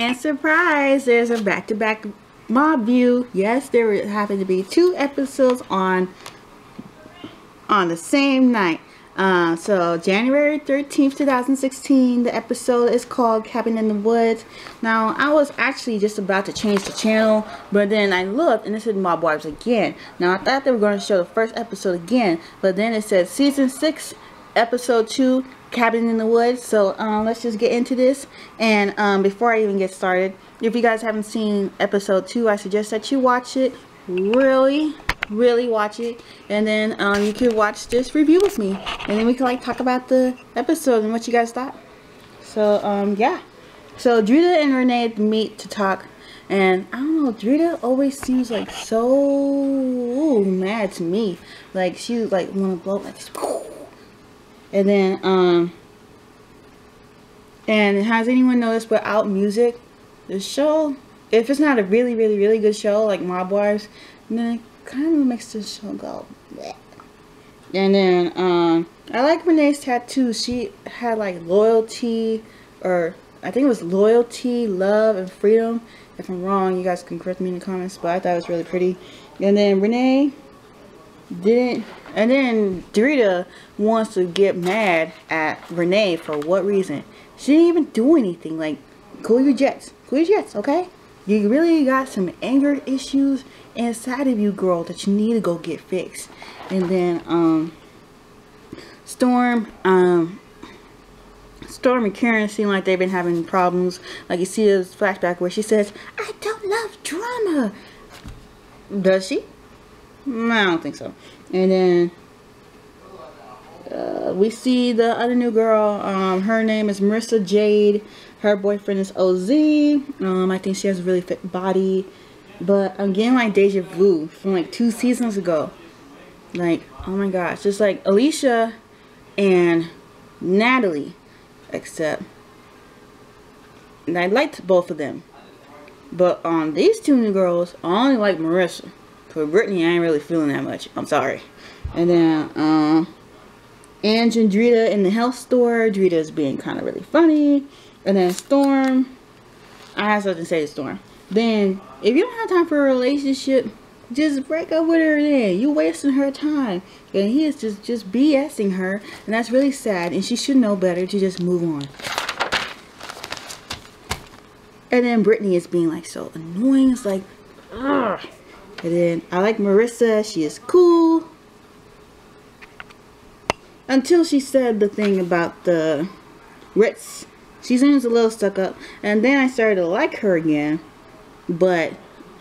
And surprise, there's a back-to-back -back mob view. Yes, there happened to be two episodes on on the same night. Uh, so January 13th, 2016, the episode is called Cabin in the Woods. Now, I was actually just about to change the channel, but then I looked and it said Mob Wives again. Now, I thought they were going to show the first episode again, but then it said Season 6, Episode 2, Cabin in the Woods. So, um, let's just get into this. And um, before I even get started, if you guys haven't seen Episode 2, I suggest that you watch it. Really, really watch it. And then um, you can watch this review with me. And then we can like talk about the episode and what you guys thought. So um yeah. So Drita and Renee meet to talk. And I don't know Drita always seems like so mad to me. Like she like wanna blow like and then um and has anyone noticed without music the show if it's not a really really really good show like Mob Wives then it kind of makes the show go bleh. And then, um, I like Renee's tattoo. She had like loyalty, or I think it was loyalty, love, and freedom. If I'm wrong, you guys can correct me in the comments, but I thought it was really pretty. And then Renee didn't, and then Drita wants to get mad at Renee for what reason? She didn't even do anything. Like, cool your jets. Cool your jets, okay? You really got some anger issues inside of you, girl, that you need to go get fixed. And then, um, Storm, um, Storm and Karen seem like they've been having problems. Like you see this flashback where she says, I don't love drama. Does she? I don't think so. And then uh, we see the other new girl. Um, her name is Marissa Jade. Her boyfriend is OZ. Um, I think she has a really fit body. But getting like deja vu from like two seasons ago. Like, oh my gosh. Just like Alicia and Natalie. Except, and I liked both of them. But on um, these two new girls, I only like Marissa. For Brittany, I ain't really feeling that much. I'm sorry. And then, um, Ange and Drita in the health store. Drita's being kind of really funny. And then Storm. I have something to say to Storm. Then, if you don't have time for a relationship, just break up with her then. You're wasting her time. And he is just, just BSing her. And that's really sad. And she should know better to just move on. And then Brittany is being like so annoying. It's like, ugh. And then I like Marissa. She is cool. Until she said the thing about the Ritz. She seems a little stuck up. And then I started to like her again. But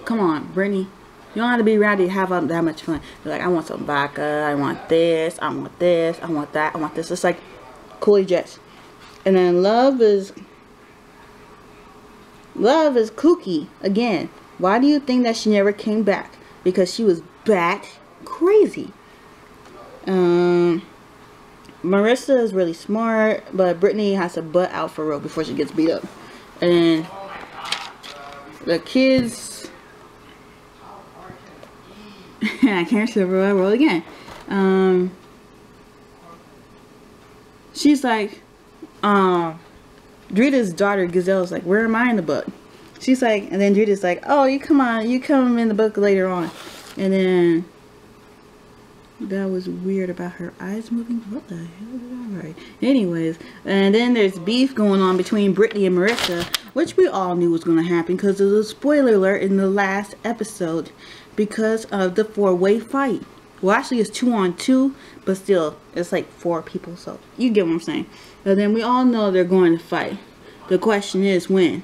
come on, Brittany. You don't have to be ready to have that much fun. You're like, I want some vodka. I want this. I want this. I want that. I want this. It's like Cooley Jets. And then love is love is kooky again. Why do you think that she never came back? Because she was bat crazy. Um, Marissa is really smart, but Brittany has to butt out for real before she gets beat up. And the kids I can't see roll, roll again. Um, she's like, um, Drita's daughter Gazelle's like, where am I in the book? She's like, and then Drita's like, oh, you come on, you come in the book later on. And then that was weird about her eyes moving. What the hell I write? Anyways, and then there's beef going on between Brittany and Marissa, which we all knew was going to happen because there's a spoiler alert in the last episode because of the four-way fight. Well, actually, it's two on two, but still, it's like four people, so you get what I'm saying. And then we all know they're going to fight. The question is when.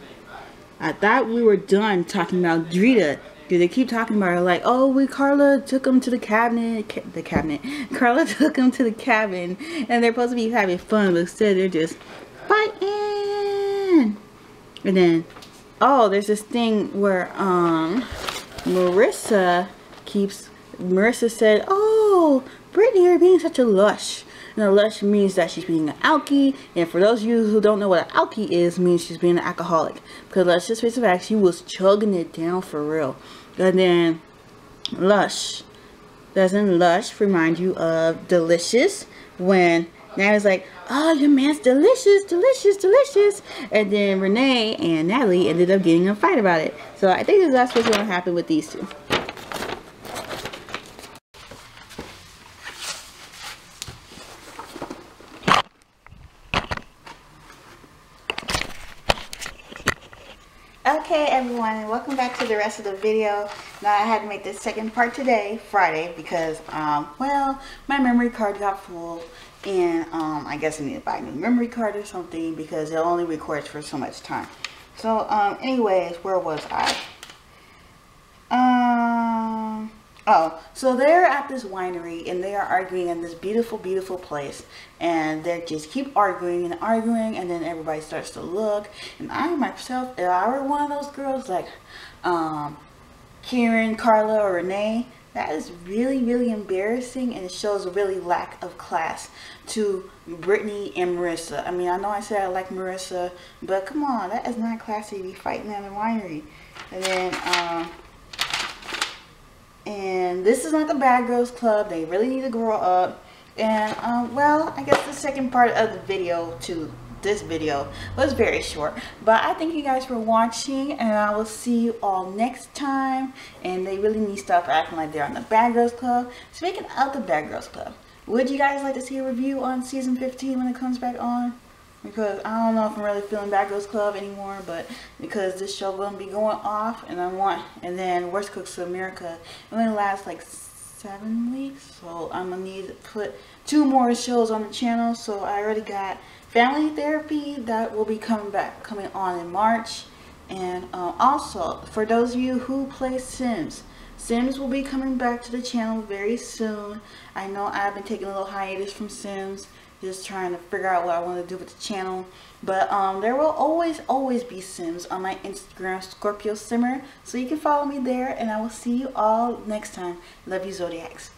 I thought we were done talking about Drita Dude, they keep talking about her like, oh, we Carla took him to the cabinet, ca the cabinet. Carla took him to the cabin, and they're supposed to be having fun, but instead they're just fighting. And then, oh, there's this thing where um, Marissa keeps. Marissa said, oh, Brittany, you're being such a lush. Lush means that she's being an alkie, and for those of you who don't know what an alkie is, means she's being an alcoholic. Because let's just face the fact, she was chugging it down for real. And then, lush. Doesn't lush remind you of delicious? When it's like, oh, your man's delicious, delicious, delicious. And then Renee and Natalie ended up getting a fight about it. So I think that's what's going to happen with these two. Okay everyone, and welcome back to the rest of the video. Now I had to make this second part today, Friday, because, um, well, my memory card got full and um, I guess I need to buy a new memory card or something because it only records for so much time. So, um, anyways, where was I? Um, oh, so they're at this winery and they are arguing in this beautiful, beautiful place. And they just keep arguing and arguing and then everybody starts to look. And I myself, if I were one of those girls like um, Karen, Carla, or Renee, that is really, really embarrassing and it shows a really lack of class to Brittany and Marissa. I mean, I know I said I like Marissa, but come on, that is not classy to be fighting at a winery. And then, um, and this is not the Bad Girls Club. They really need to grow up. And, um, well, I guess the second part of the video to this video was very short but i thank you guys for watching and i will see you all next time and they really need to stop acting like they're on the bad girls club speaking of the bad girls club would you guys like to see a review on season 15 when it comes back on because I don't know if I'm really feeling Bad Girls Club anymore, but because this show gonna be going off, and I want, and then Worst Cooks of America, it only lasts like seven weeks, so I'm gonna need to put two more shows on the channel. So I already got family therapy that will be coming back coming on in March and uh, also for those of you who play Sims Sims will be coming back to the channel very soon I know I've been taking a little hiatus from Sims just trying to figure out what I want to do with the channel. But um, there will always always be Sims on my Instagram Scorpio Simmer. So you can follow me there and I will see you all next time. Love you Zodiacs